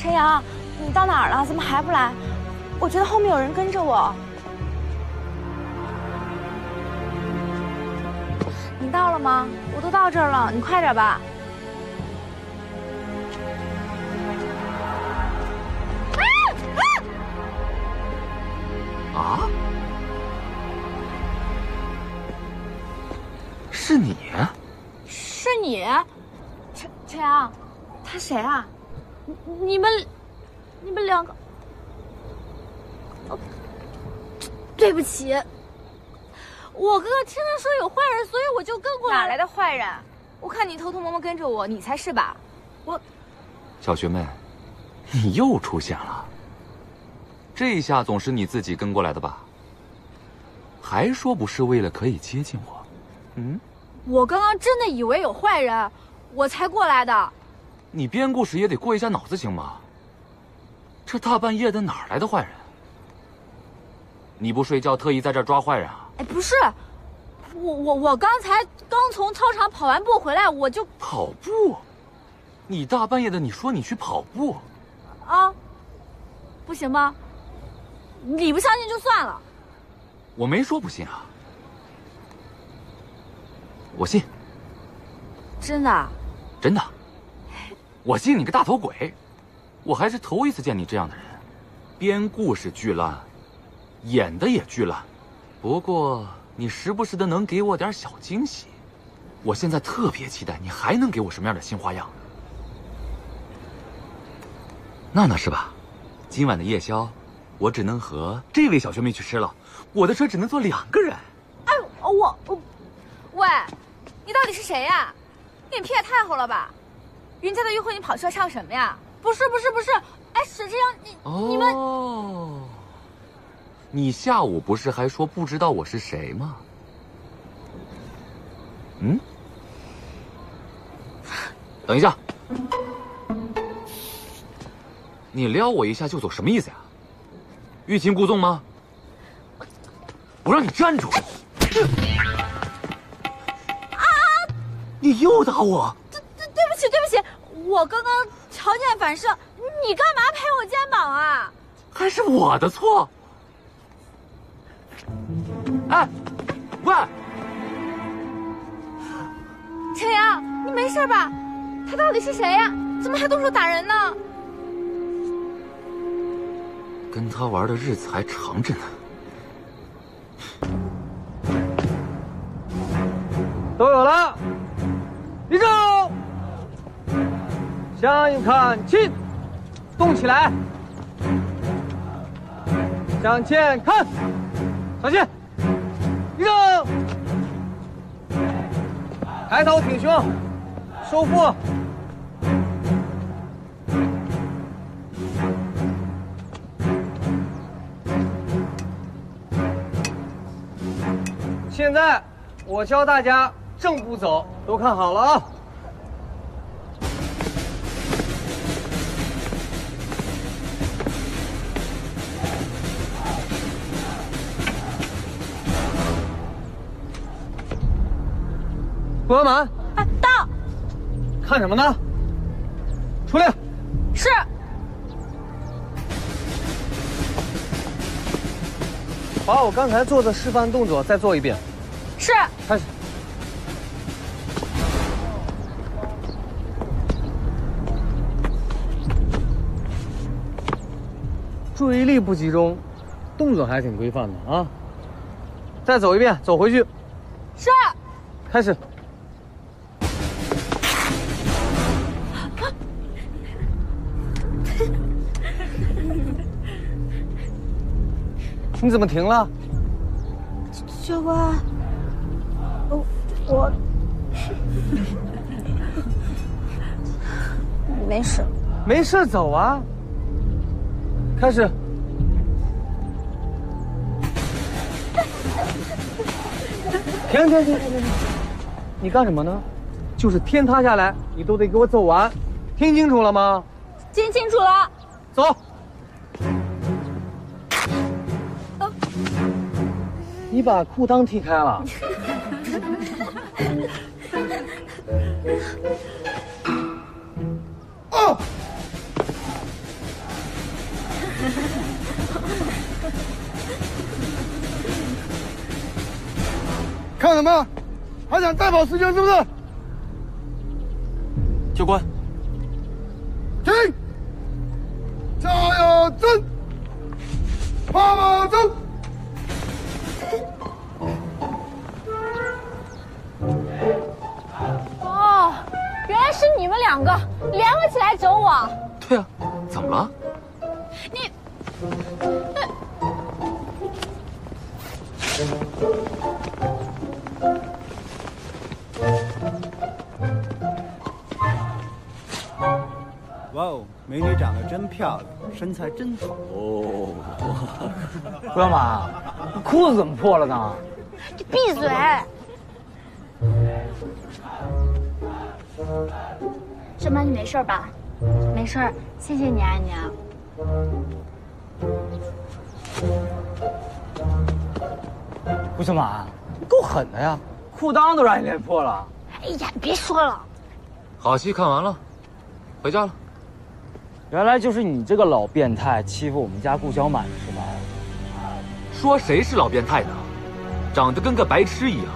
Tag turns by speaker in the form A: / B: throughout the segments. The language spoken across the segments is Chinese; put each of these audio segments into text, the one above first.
A: 陈阳，你到哪儿了？怎么还不来？我觉得后面有人跟着我。你到了吗？我都到这儿了，你快点吧。
B: 啊！是你？
A: 是你？陈陈阳，他谁啊？你你们，你们两个？对不起，我哥哥听他说有坏人，所以我就跟过来。
C: 哪来的坏人？我看你偷偷摸摸跟着我，你才是吧？我，
B: 小学妹，你又出现了。这一下总是你自己跟过来的吧？还说不是为了可以接近我？嗯？
C: 我刚刚真的以为有坏人，我才过来的。
B: 你编故事也得过一下脑子行吗？这大半夜的哪来的坏人？你不睡觉，特意在这抓坏人啊？
C: 哎，不是，我我我刚才刚从操场跑完步回来，我就
B: 跑步。你大半夜的，你说你去跑步？
C: 啊，不行吗？你不相信就算了。
B: 我没说不信啊，我信。
C: 真的？
B: 真的。我信你个大头鬼！我还是头一次见你这样的人，编故事巨烂。演的也巨烂，不过你时不时的能给我点小惊喜，我现在特别期待你还能给我什么样的新花样。娜娜是吧？今晚的夜宵，我只能和这位小学妹去吃了，我的车只能坐两个人。
C: 哎，我我，喂，你到底是谁呀？脸皮也太厚了吧？人家的约会你跑出来唱什么呀？不是不是不是，哎，沈志阳，你你们。
B: 你下午不是还说不知道我是谁吗？嗯？等一下，你撩我一下就走，什么意思呀？欲擒故纵吗？我让你站住！啊！你又打我！
C: 我刚刚条件反射，你干嘛拍我肩膀啊？
B: 还是我的错。哎，喂，
C: 陈阳，你没事吧？他到底是谁呀？怎么还动手打人呢？
B: 跟他玩的日子还长着呢。
D: 向右看齐，动起来，向前看，小心。立正，抬头挺胸，收腹。现在我教大家正步走，都看好了啊！关门。
C: 哎，到。
D: 看什么呢？出令。
C: 是。
D: 把我刚才做的示范动作再做一遍。
C: 是。
D: 开始。注意力不集中，动作还挺规范的啊。再走一遍，走回去。
C: 是。
D: 开始。你怎么停了？
A: 教官，我我 没事，
D: 没事走啊。开始。停停停停停！你干什么呢？就是天塌下来，你都得给我走完，听清楚了吗？
C: 听清楚了。
D: 走。你把裤裆踢开了。啊
E: 看什么？还想再跑十圈是不是？
B: 教官
F: 哇哦，美女长得真漂亮，身材真好。哦，
G: 顾小马，裤子怎么破了呢？
A: 你闭嘴！小马，你没事吧？没事，谢谢你啊，你啊。
G: 顾小满，你够狠的呀，裤裆都让你练破了。
A: 哎呀，别说了。
B: 好戏看完了，回家了。
G: 原来就是你这个老变态欺负我们家顾小满是吗？
B: 说谁是老变态呢？长得跟个白痴一样，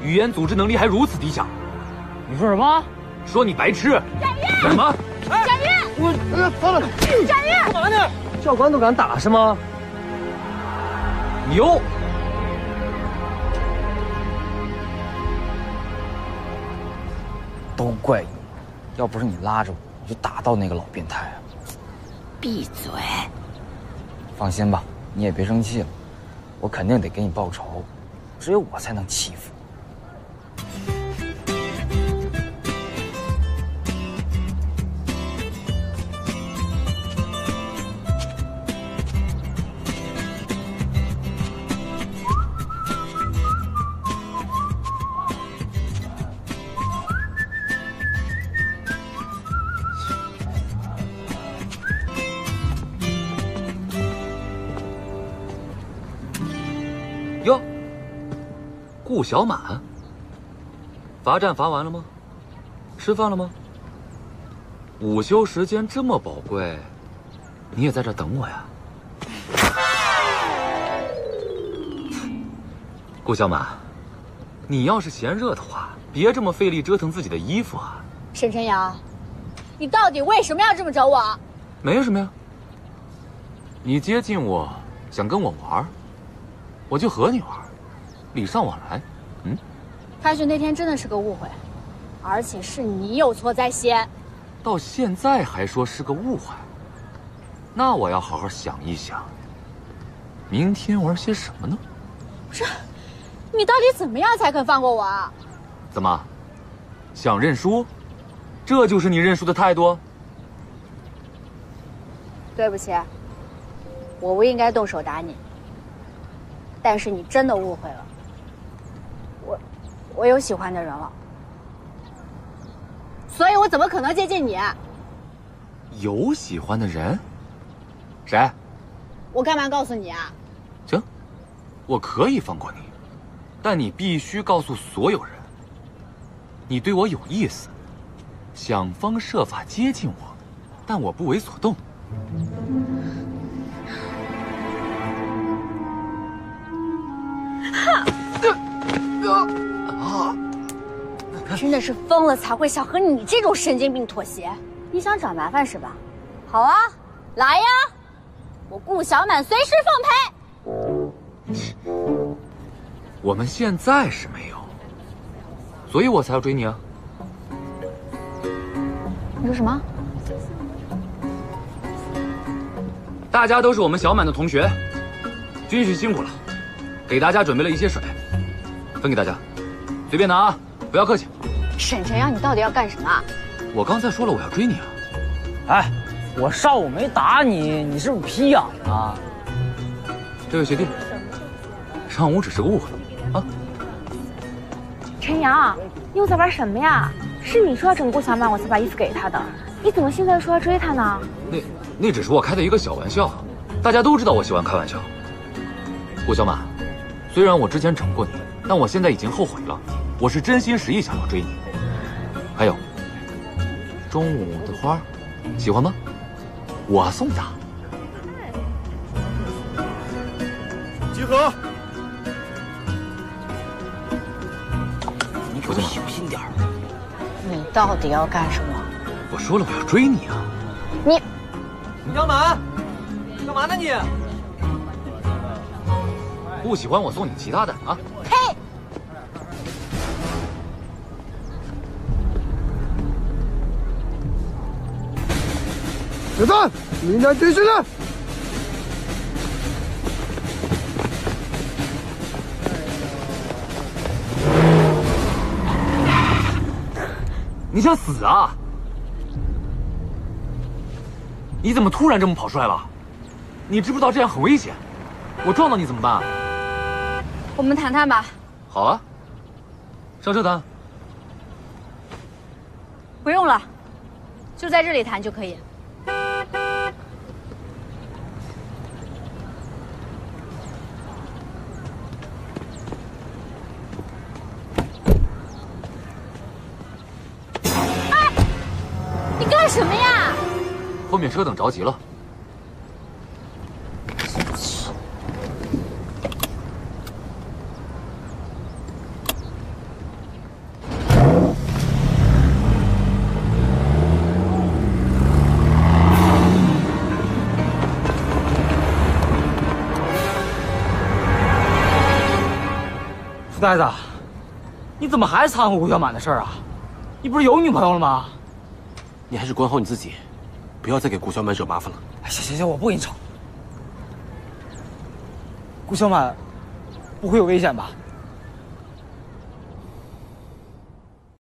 B: 语言组织能力还如此低下。
G: 你说什么？
B: 说你白痴。展玉。什么？
A: 展玉，
E: 我哎，算了。
A: 展玉，
G: 干嘛呢？教官都敢打是吗？
B: 牛。
G: 都怪你，要不是你拉着我，我就打到那个老变态啊！
A: 闭嘴！
G: 放心吧，你也别生气了，我肯定得给你报仇，只有我才能欺负。
B: 顾小满，罚站罚完了吗？吃饭了吗？午休时间这么宝贵，你也在这等我呀？顾小满，你要是嫌热的话，别这么费力折腾自己的衣服啊！
A: 沈晨阳，你到底为什么要这么整我？
B: 没什么呀，你接近我，想跟我玩，我就和你玩，礼尚往来。嗯，
A: 开学那天真的是个误会，而且是你有错在先。
B: 到现在还说是个误会，那我要好好想一想，明天玩些什么呢？
A: 不是，你到底怎么样才肯放过我啊？
B: 怎么，想认输？这就是你认输的态度？
A: 对不起，我不应该动手打你，但是你真的误会了，我，我有喜欢的人了，所以我怎么可能接近你？
B: 有喜欢的人？谁？
A: 我干嘛告诉你啊？
B: 行，我可以放过你，但你必须告诉所有人，你对我有意思，想方设法接近我，但我不为所动。
A: 真的是疯了才会想和你这种神经病妥协。你想找麻烦是吧？好啊，来呀！我顾小满随时奉陪。
B: 我们现在是没有，所以我才要追你啊！
A: 你说什么？
B: 大家都是我们小满的同学，军训辛苦了，给大家准备了一些水，分给大家，随便拿啊，不要客气。
A: 沈晨阳，你到底要干什么？
B: 我刚才说了我要追你啊！
G: 哎，我上午没打你，你是不是皮痒啊？
B: 这位学弟，上午只是个误会啊。
C: 陈阳，你又在玩什么呀？是你说要整顾小满，我才把衣服给他的，你怎么现在说要追他呢？
B: 那那只是我开的一个小玩笑，大家都知道我喜欢开玩笑。顾小满，虽然我之前整过你，但我现在已经后悔了，我是真心实意想要追你。还有，中午的花，喜欢吗？我送的。
E: 集合。
B: 你给我
H: 小心点儿。
C: 你到底要干什么？
B: 我说了我要追你啊！
C: 你，
G: 顾小满，干嘛呢你？
B: 不喜欢我送你其他的啊？
C: 呸！
I: 小张，明天继续练。
B: 你想死啊？你怎么突然这么跑出来了？你知不知道这样很危险？我撞到你怎么办？
C: 我们谈谈吧。
B: 好啊，上车谈。
C: 不用了，就在这里谈就可以。干什么呀？
B: 后面车等着急了。
G: 书呆子，你怎么还掺和吴小满的事儿啊？你不是有女朋友了吗？
H: 你还是管好你自己，不要再给顾小满惹麻烦了。
G: 行行行，我不跟你吵。顾小满不会有危险吧？